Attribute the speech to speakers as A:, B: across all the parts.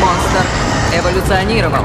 A: Монстр эволюционировал.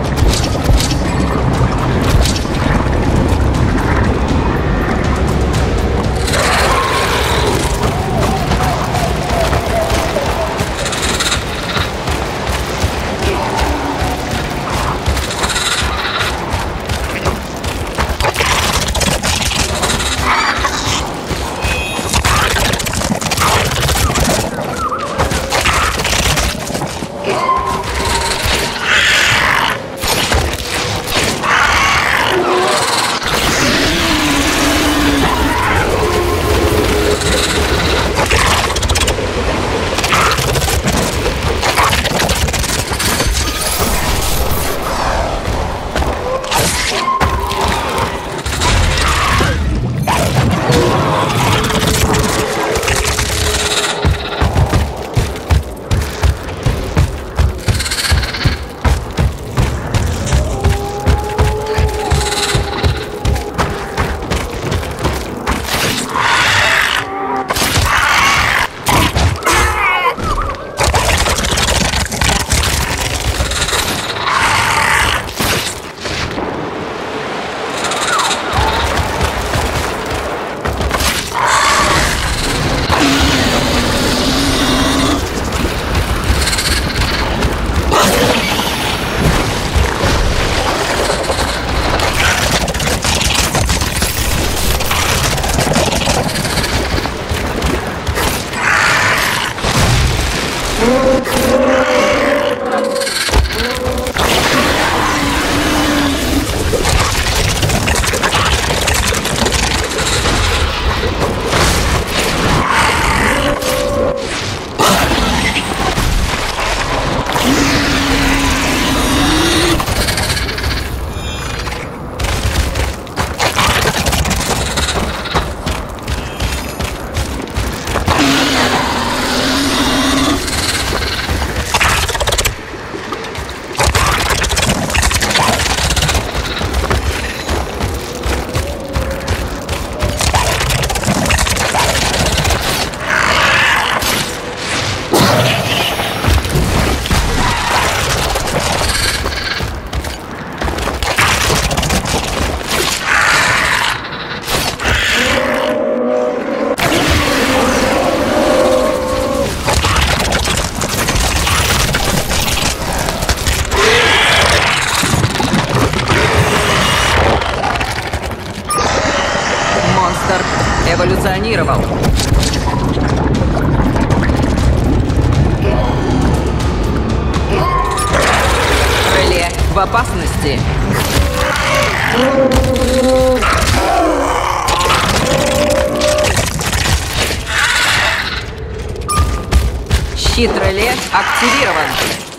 A: Эволюционировал. Реле в опасности. Щит реле активирован.